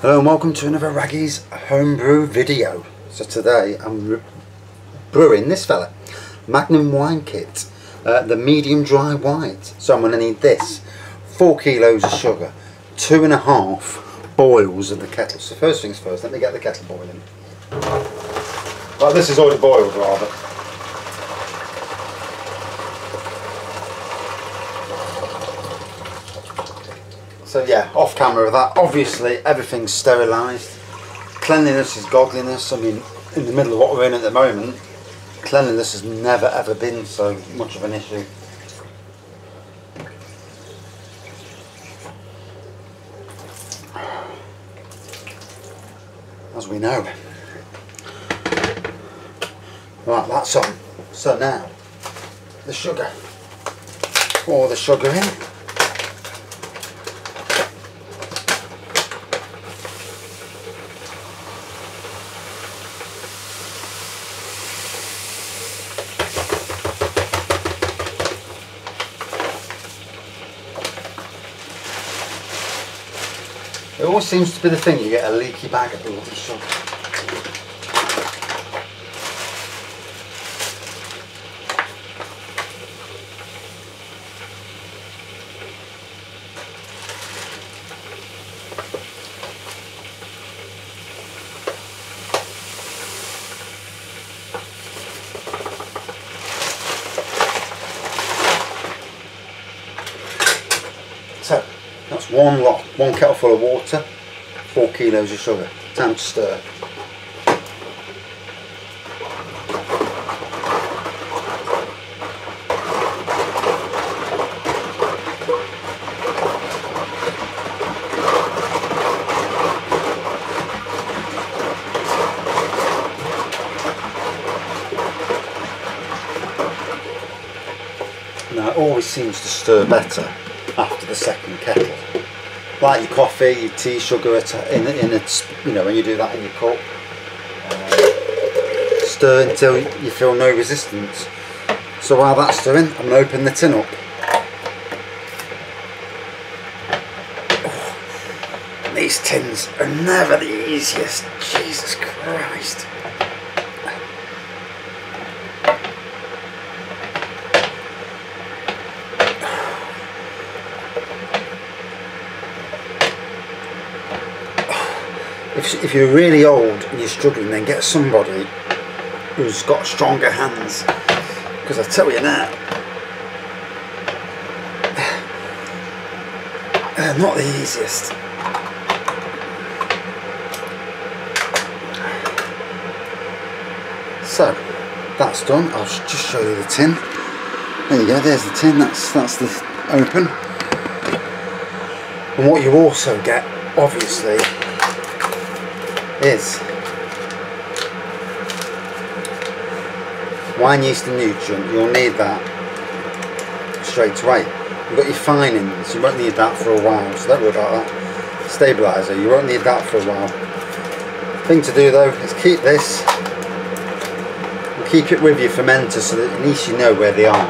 Hello and welcome to another Wraggy's homebrew video. So today I'm brewing this fella, Magnum Wine Kit, uh, the medium dry white. So I'm going to need this, 4 kilos of sugar, two and a half boils of the kettle. So first things first, let me get the kettle boiling. Well this is already boiled rather. So yeah, off camera of that. Obviously everything's sterilised. Cleanliness is godliness. I mean, in the middle of what we're in at the moment, cleanliness has never ever been so much of an issue. As we know. Right, that's on. So now, the sugar. Pour the sugar in. It always seems to be the thing, you get a leaky bag of bloody sugar. So, that's one lot, one kettle full of water, four kilos of sugar. Time to stir. Now it always seems to stir better after the second kettle. Like your coffee, your tea, sugar in, in a, you know, when you do that in your cup. Uh, stir until you feel no resistance. So while that's stirring, I'm going to open the tin up. Oh, these tins are never the easiest. Jesus Christ. If, if you're really old and you're struggling then get somebody who's got stronger hands. Because I tell you now they're not the easiest. So that's done. I'll just show you the tin. There you go there's the tin. That's that's the open. And what you also get obviously is wine yeast and nutrient you'll need that straight away. You've got your finings you won't need that for a while so don't worry about that. Stabilizer you won't need that for a while. Thing to do though is keep this and keep it with your fermenter so that at least you know where they are.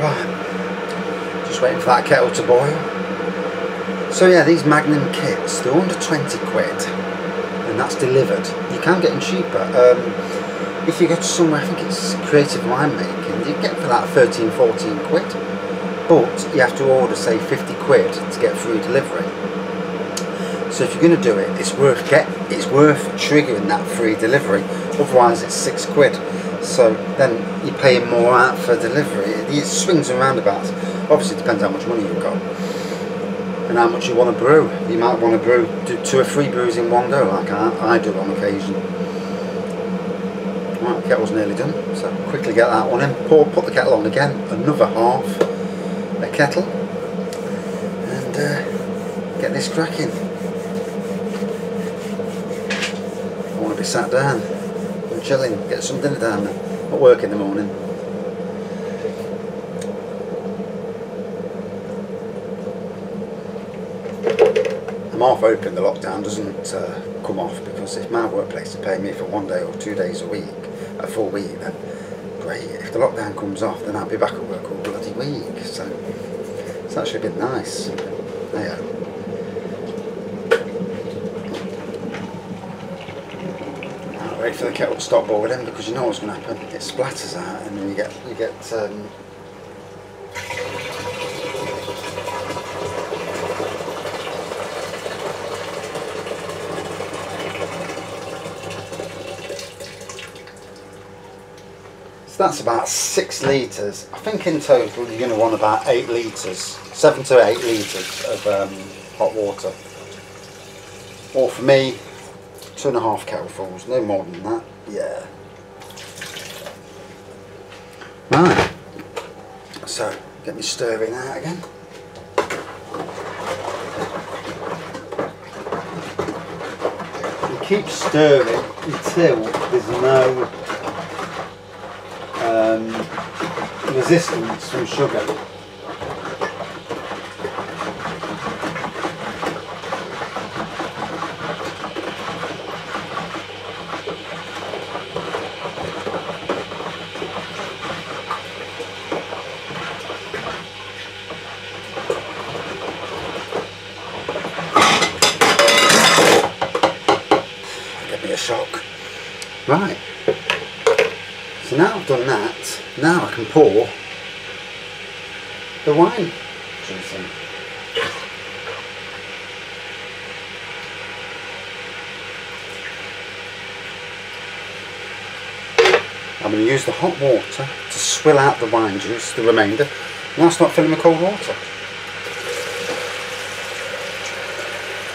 Right. Just waiting for that kettle to boil so yeah, these Magnum kits, they're under 20 quid and that's delivered. You can get them cheaper. Um, if you go to somewhere, I think it's creative winemaking, you get for that 13, 14 quid. But you have to order say 50 quid to get free delivery. So if you're going to do it, it's worth get it's worth triggering that free delivery. Otherwise, it's six quid. So then you're paying more out for delivery. It swings and roundabouts. Obviously, it depends how much money you've got and how much you want to brew. You might want to brew two or three brews in one go, like I, I do on occasion. Right, kettle's nearly done, so quickly get that one in. Pour, put the kettle on again, another half a kettle, and uh, get this cracking. I want to be sat down and chilling, get some dinner down at work in the morning. I'm half hoping the lockdown doesn't uh, come off because if my workplace is paying me for one day or two days a week, a full week, then great. If the lockdown comes off, then I'll be back at work all bloody week. So it's actually been nice. There I'll wait for the kettle to stop boiling because you know what's going to happen. It splatters out and then you get you get um, That's about six litres. I think in total you're going to want about eight litres, seven to eight litres of um, hot water. Or for me, two and a half kettlefuls, no more than that. Yeah. Right. So, get me stirring out again. You keep stirring until there's no um, resistance from sugar. Give me a shock. Right. So now I've done that, now I can pour the wine juice in. I'm going to use the hot water to swill out the wine juice, the remainder, and I'll start filling with cold water.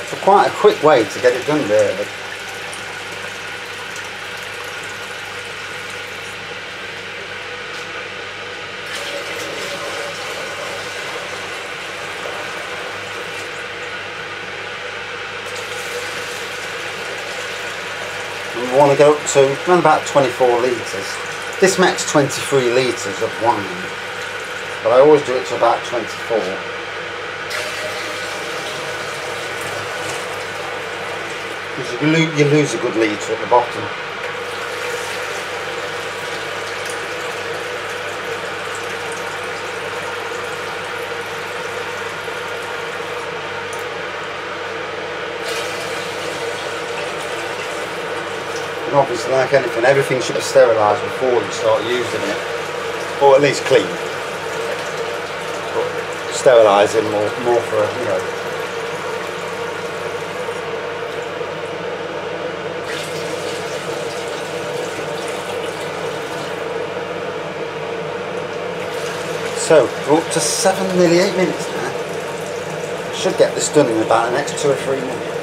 So quite a quick way to get it done really. We want to go up to around about 24 litres. This makes 23 litres of wine, but I always do it to about 24. Because you, you lose a good litre at the bottom. And obviously, like anything, everything should be sterilised before you start using it, or at least clean. But sterilising more, more for you know. So we're up to seven, nearly eight minutes now. Should get this done in about the next two or three minutes.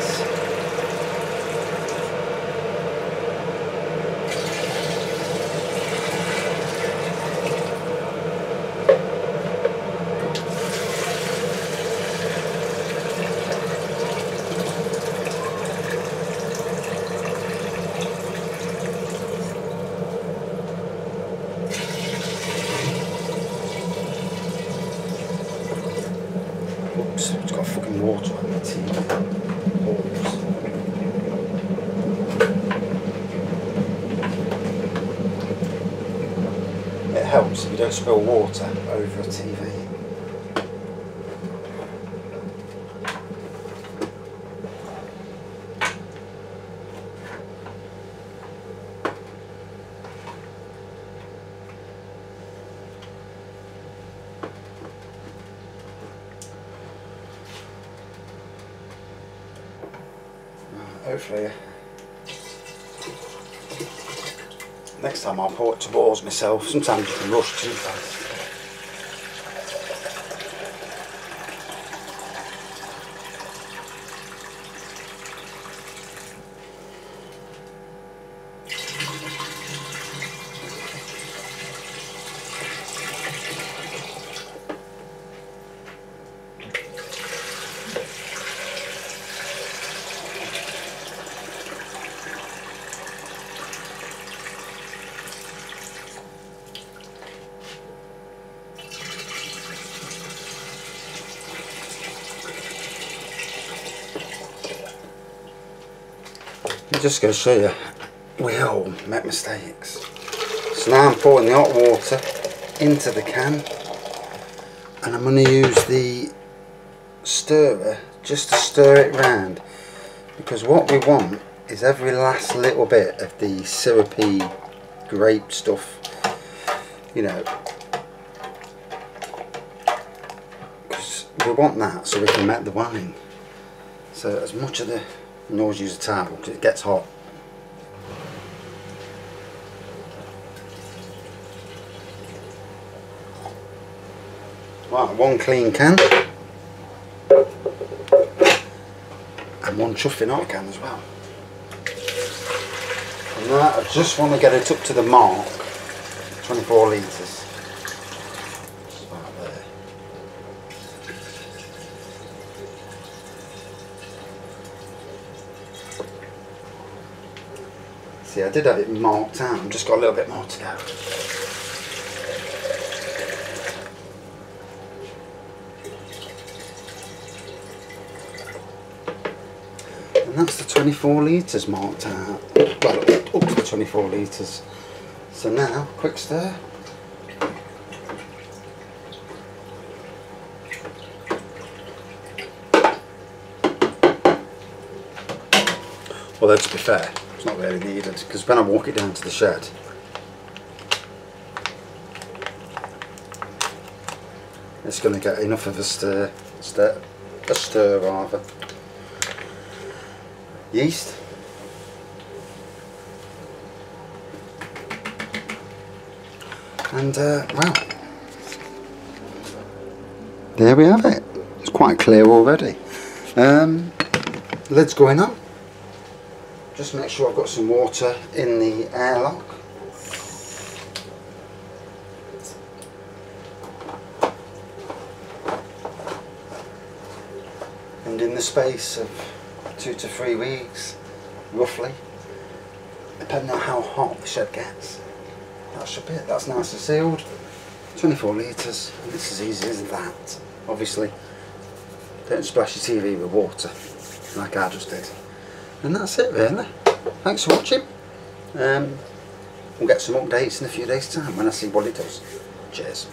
Oops, it's got fucking water on it. Oops. It helps if you don't spill water over a TV. Hopefully. Next time I'll pour it to balls myself. Sometimes you can rush too fast. Just going to show you. We all make mistakes. So now I'm pouring the hot water into the can and I'm going to use the stirrer just to stir it round because what we want is every last little bit of the syrupy grape stuff you know. Because we want that so we can make the wine. So as much of the you always use a towel because it gets hot. Right one clean can. And one chuffing hot can as well. And that I just want to get it up to the mark 24 litres about there See, I did have it marked out. I've just got a little bit more to go. And that's the 24 litres marked out. Well, up to the 24 litres. So now, quick stir. Although to be fair, it's not really needed because when I walk it down to the shed, it's going to get enough of a stir, stir a stir rather. Yeast. And uh, well, there we have it. It's quite clear already. Um, lid's going on. Just make sure I've got some water in the airlock. And in the space of two to three weeks, roughly, depending on how hot the shed gets, that should be it. That's nice and sealed. 24 litres, it's as easy as that. Obviously, don't splash your TV with water, like I just did. And that's it really. Thanks for watching. Um, we'll get some updates in a few days time when I see what it does. Cheers.